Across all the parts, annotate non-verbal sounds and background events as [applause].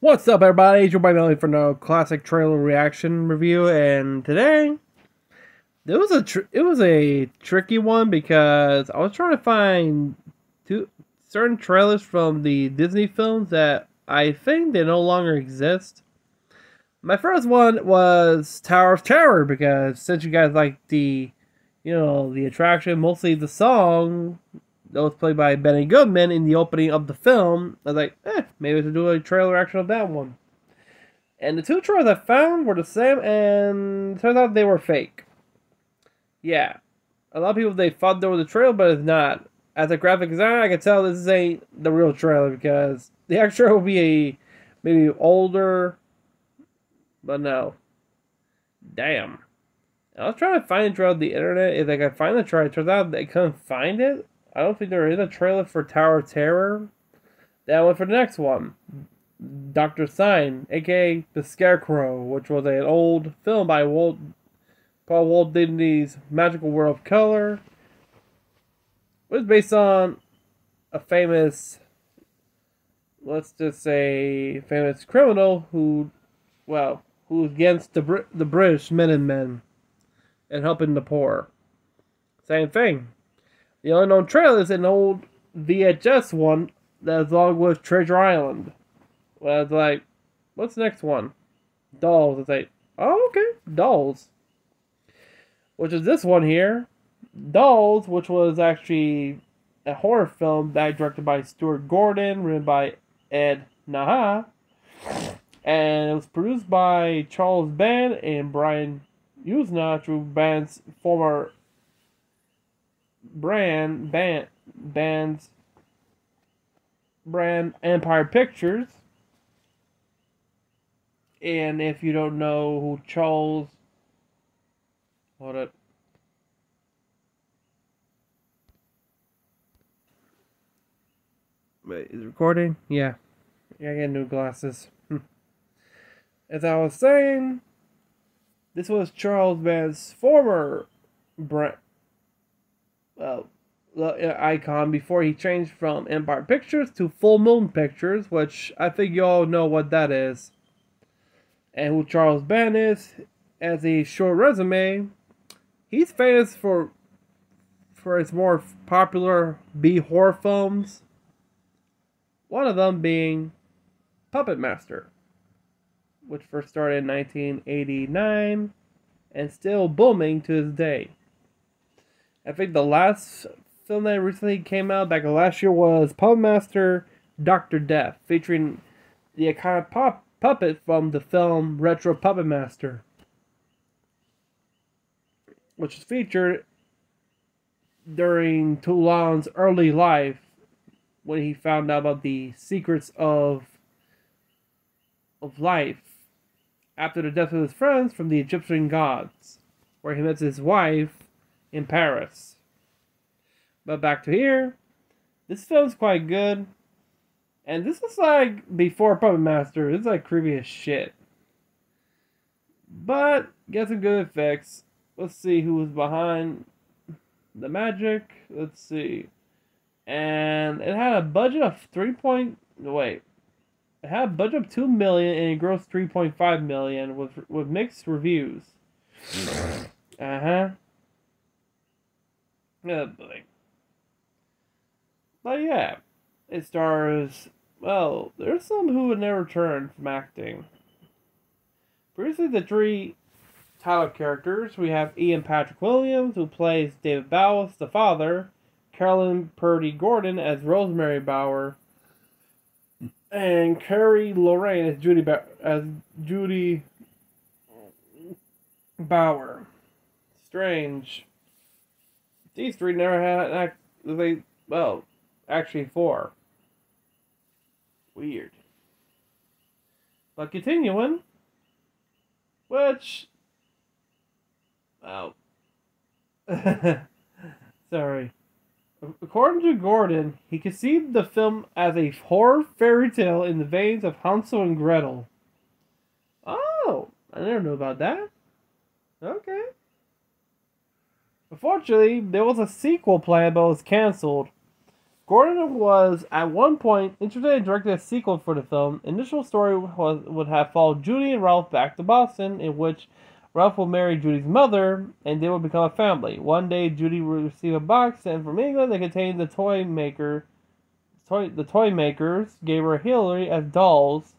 What's up, everybody? Joe Melly for no classic trailer reaction review, and today it was a it was a tricky one because I was trying to find two certain trailers from the Disney films that I think they no longer exist. My first one was Tower of Terror because since you guys like the you know the attraction, mostly the song, that was played by Benny Goodman in the opening of the film. I was like, eh, maybe we should do a trailer action of that one. And the two trailers I found were the same, and turns out they were fake. Yeah, a lot of people they thought there was a trailer, but it's not. As a graphic designer, I can tell this ain't the real trailer because the actual will be a maybe older, but no. Damn. I was trying to find it throughout the internet if I could find the trailer. It turns out they couldn't find it. I don't think there is a trailer for Tower of Terror. That one for the next one. Dr. Syn, aka The Scarecrow, which was an old film by Walt Paul Walt Disney's Magical World of Color. It was based on a famous let's just say famous criminal who well, who was against the Br- the British men and men and helping the poor. Same thing. The only known trailer is an old VHS one that's along with Treasure Island. Well, it's like, what's the next one? Dolls. It's like, oh, okay, Dolls. Which is this one here. Dolls, which was actually a horror film that directed by Stuart Gordon, written by Ed Naha. And it was produced by Charles Band and Brian Yuzna through Band's former brand band band's brand Empire Pictures. And if you don't know who Charles Hold it. Wait, is it recording? Yeah. Yeah, I got new glasses. Hmm. As I was saying, this was Charles Band's former brand, uh, icon before he changed from Empire Pictures to Full Moon Pictures, which I think you all know what that is. And who Charles Band is, as a short resume, he's famous for for his more popular B horror films. One of them being Puppet Master, which first started in 1989 and still booming to this day. I think the last film that recently came out back last year was Puppet Master Doctor Death, featuring the iconic pop puppet from the film Retro Puppet Master, which was featured during Toulon's early life when he found out about the secrets of of life after the death of his friends from the Egyptian gods, where he met his wife in Paris. But back to here, this film's quite good. And this is like before Puppet Master. It's like creepy as shit. But get some good effects. Let's see who was behind the magic. Let's see. And it had a budget of three point wait. It had a budget of two million and it grossed three point five million with with mixed reviews. [laughs] Uh huh. Uh, oh boy. But yeah, it stars. Well, there's some who would never turn from acting. Previously, the three title characters we have Ian Patrick Williams, who plays David Bowers, the father, Carolyn Purdy Gordon as Rosemary Bower, and Carrie Lorraine as Judy ba- as Judy Bower. Strange. These three never had an act. They well, actually four. Weird. But continuing, which, oh, [laughs] sorry. According to Gordon, he conceived the film as a horror fairy tale in the veins of Hansel and Gretel. Oh, I never knew about that. Okay. Unfortunately, there was a sequel planned but was cancelled. Gordon was at one point interested in directing a sequel for the film. Initial story was would have followed Judy and Ralph back to Boston, in which Ralph will marry Judy's mother, and they will become a family. One day, Judy will receive a box sent from England that contained the toy maker. Toy, the toy makers Gabriel Hillary as dolls.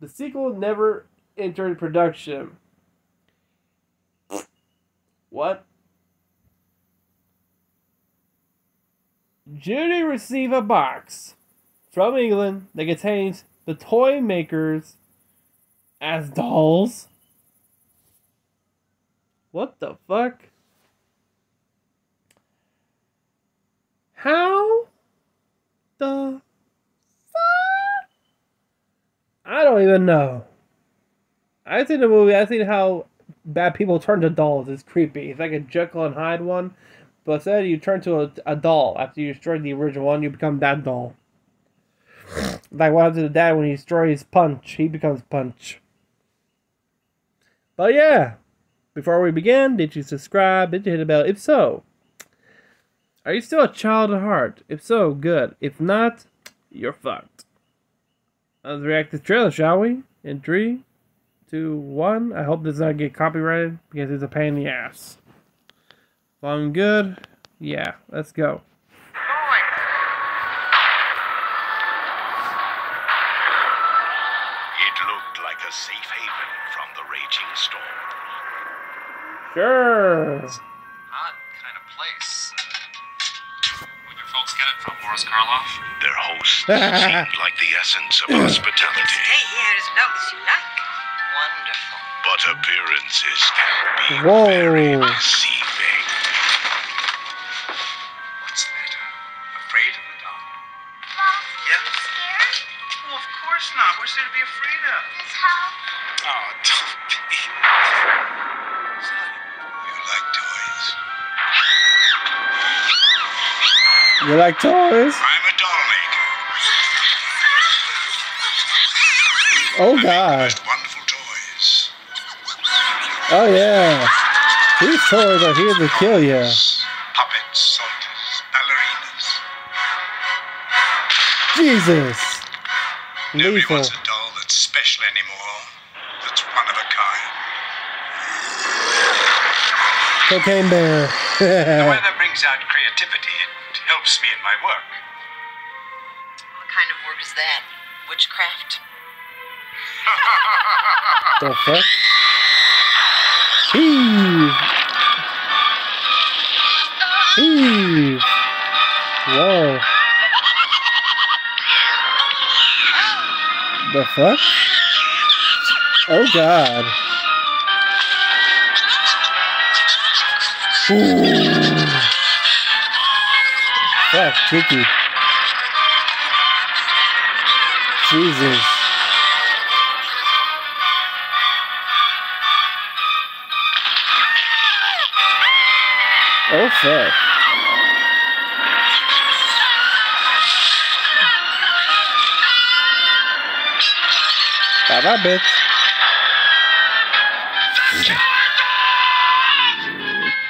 The sequel never entered production. What? Judy received a box from England that contains the toy makers as dolls. What the fuck? How the fuck? I don't even know. I've seen the movie, I've seen how bad people turn to dolls is creepy. It's like a Jekyll and Hyde one, but instead you turn to a, a doll after you destroy the original one, you become that doll. Like what happens to the dad when he destroys Punch, he becomes Punch. But yeah, before we begin, did you subscribe? Did you hit the bell? If so, are you still a child at heart? If so, good. If not, you're fucked. Let's react to the trailer, shall we? In three, two, one. I hope this doesn't get copyrighted because it's a pain in the ass. Long good? Yeah, let's go. It looked like a safe haven from the raging storm. Sure. Odd kind of place. Where'd your folks get it from, Boris Karloff? Their hosts seemed [laughs] like the essence of hospitality, Stay here as long as you like. Wonderful. but appearances can be Whoa. very deceiving. What's the matter? Afraid of the dark? Mom, Yeah? I'm scared. Oh, of course not. What's there to be afraid of? This house. Oh, don't be. Silly. You like toys? You like toys? I'm a doll maker. Oh I make the god. Most wonderful toys. Oh yeah. These toys are here to kill you. Puppets, soldiers, ballerinas. Jesus. Nobody Lethal. wants a doll that's special anymore. That's one of a kind. Cocaine bear. The [laughs] weather brings out creativity. It helps me in my work. What kind of work is that? Witchcraft? the fuck? Heave. Heave. Whoa. The fuck? Oh god. Ooh. Fuck, tricky. Jesus. Oh fuck. Bye bye, bitch.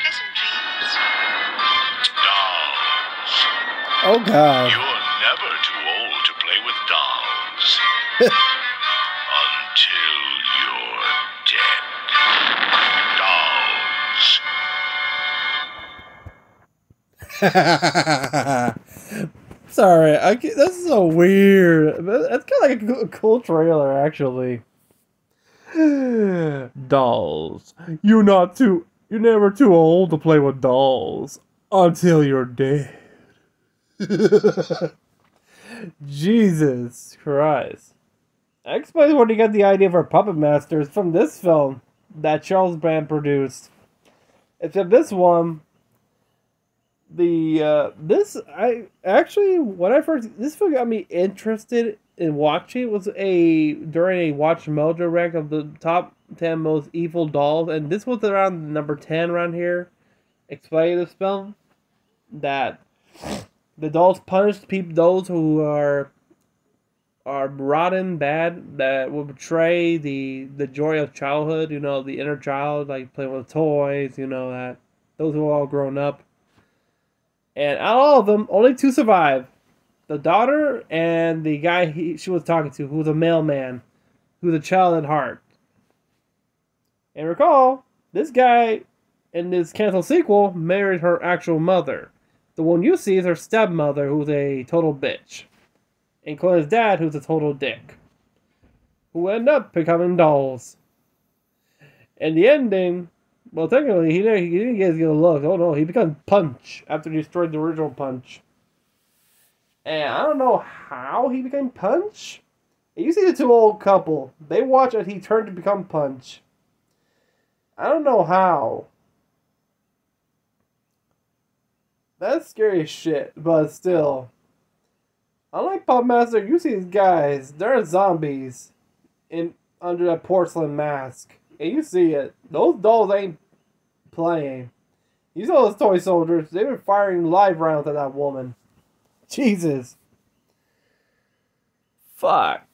Pleasant dreams. Dolls. Oh god. You're never too old to play with dolls. [laughs] [laughs] Sorry, I ca- this is so weird. That's kind of like a cool, trailer, actually. [sighs] dolls. You're not too. You're never too old to play with dolls until you're dead. [laughs] Jesus Christ. I explained where he got the idea for Puppet Masters from this film that Charles Band produced. Except this one, the uh, this I actually when I first this film got me interested in watching was a during a WatchMojo rank of the top ten most evil dolls, and this was around number ten around here. Explaining this film that the dolls punish people those who are are rotten bad that will betray the the joy of childhood you know the inner child like playing with toys you know that those who are all grown up And out of all of them, only two survive. The daughter and the guy he, she was talking to, who was a mailman, who was a child at heart. And recall, this guy in this canceled sequel married her actual mother. The one you see is her stepmother, who's a total bitch. Including his dad, who's a total dick. Who end up becoming dolls. And the ending, well, technically, he didn't, he didn't get his good look. Oh no, he became Punch after he destroyed the original Punch. And I don't know how he became Punch. You see the two old couple. They watch as he turned to become Punch. I don't know how. That's scary shit, but still. Unlike Pop Master, you see these guys, they're zombies in under that porcelain mask. And you see it. Those dolls ain't playing. You saw those toy soldiers, they were firing live rounds at that woman. Jesus. Fuck.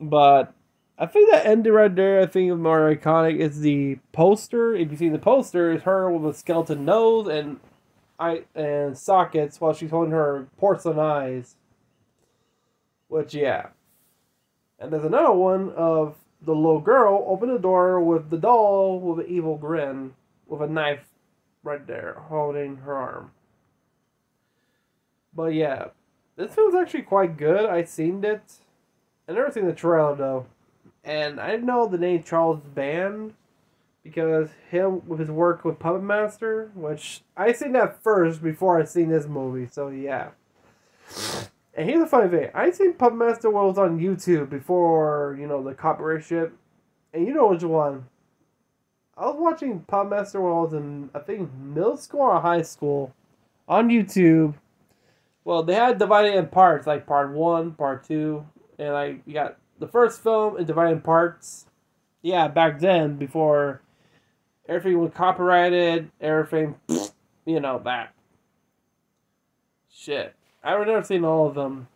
But I think that ending right there, I think more iconic is the poster. If you see the poster, it's her with a skeleton nose and eye and sockets while she's holding her porcelain eyes. Which yeah. And there's another one of the little girl opened the door with the doll with an evil grin with a knife right there holding her arm. But yeah, this film's actually quite good. I seen it. I never seen the trailer though, and I know the name Charles Band because him with his work with Puppet Master, which I seen that first before I seen this movie. So yeah. And here's a funny thing: I seen Puppet Master was on YouTube before you know the copyright shit, and you know which one. I was watching Puppet Master I was in I think middle school or high school, on YouTube. Well, they had divided in parts, like part one, part two, and like you got the first film and divided in parts. Yeah, back then before everything was copyrighted, everything, [sniffs] you know that. Shit. I've never seen all of them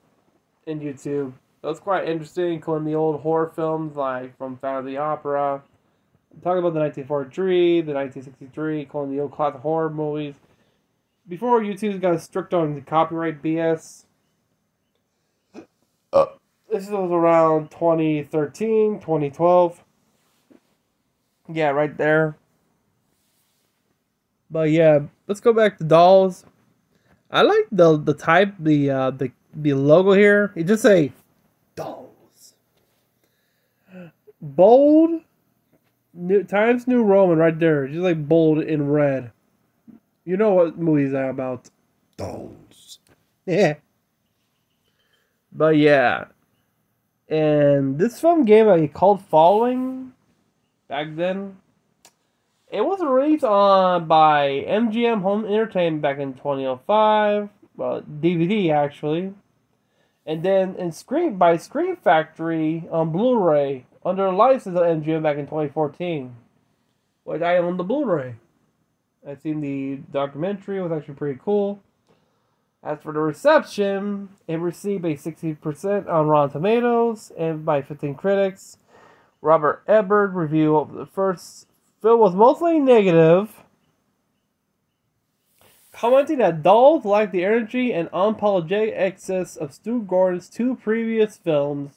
in YouTube. It was quite interesting, including the old horror films like from Phantom of the Opera. Talking about the 1943, the 1963, including the old classic horror movies. Before YouTube got strict on the copyright BS. Uh. This was around 2013, 2012. Yeah, right there. But yeah, let's go back to dolls. I like the the type the uh, the the logo here. It just say dolls. Bold new, Times New Roman right there. Just like bold in red. You know what movie is that about? Dolls. Yeah. But yeah. And this film gave a cult following back then. It was released on by MGM Home Entertainment back in 2005. Well, DVD actually. And then in Screen by Scream Factory on Blu-ray under license of MGM back in 2014. Which I own the Blu-ray. I've seen the documentary, it was actually pretty cool. As for the reception, it received a 60% on Rotten Tomatoes and by 15 critics. Robert Ebert review of the first film was mostly negative, commenting that dolls lacked the energy and unapologetic excess of Stu Gordon's two previous films.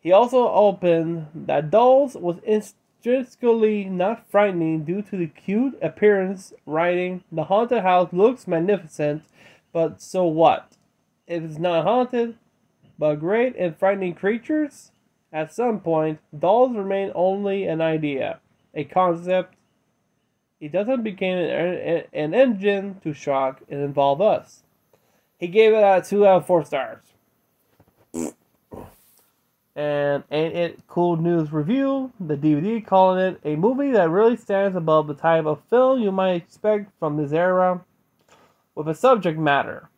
He also opened that Dolls was intrinsically not frightening due to the cute appearance, writing, The haunted house looks magnificent, but so what? If it's not haunted, but great and frightening creatures? At some point, dolls remain only an idea, a concept. It doesn't become an, an engine to shock and involve us. He gave it a 2 out of 4 stars. And Ain't It Cool News Review, the DVD, calling it a movie that really stands above the type of film you might expect from this era with a subject matter.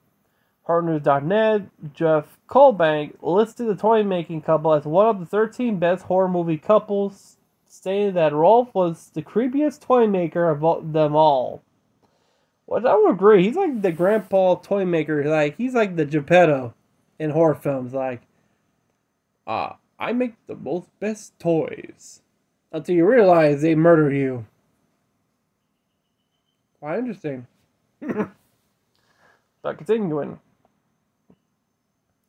HorrorNews.net, Jeff Colbank listed the toy making couple as one of the 13 best horror movie couples, stating that Rolf was the creepiest toy maker of them all. Which I would agree. He's like the grandpa toy maker. Like he's like the Geppetto in horror films. Like, ah, uh, I make the most best toys. Until you realize they murder you. Quite interesting. [laughs] But continuing.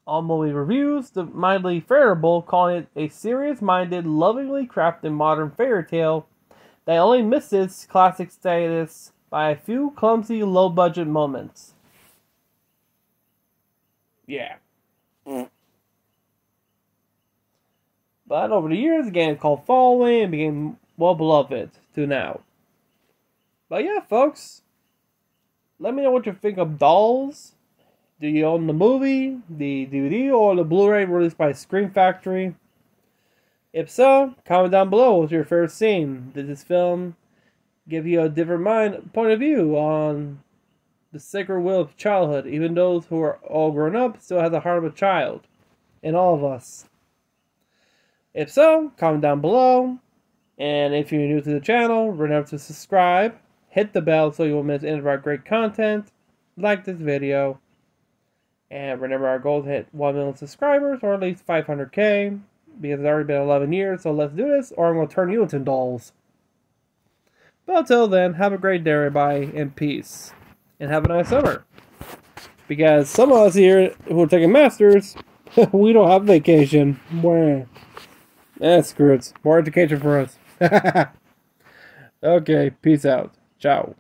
AllMovie reviews, the mildly favorable, calling it a serious-minded, lovingly crafted modern fairy tale that only misses classic status by a few clumsy, low-budget moments. Yeah. Mm. But over the years, the game called following and became well beloved to now. But yeah, folks, let me know what you think of Dolls. Do you own the movie, the DVD, or the Blu-ray released by Scream Factory? If so, comment down below what's your favorite scene. Did this film give you a different mind point of view on the sacred will of childhood? Even those who are all grown up still have the heart of a child. In all of us. If so, comment down below. And if you're new to the channel, remember to subscribe, hit the bell so you won't miss any of our great content, like this video, and remember our goal to hit 1 million subscribers or at least 500k because it's already been 11 years, so let's do this or I'm going to turn you into dolls. But until then, have a great day, everybody, and peace. And have a nice summer. Because some of us here who are taking masters, [laughs] we don't have vacation. Wah. Eh, screw it. More education for us. [laughs] okay, peace out. Ciao.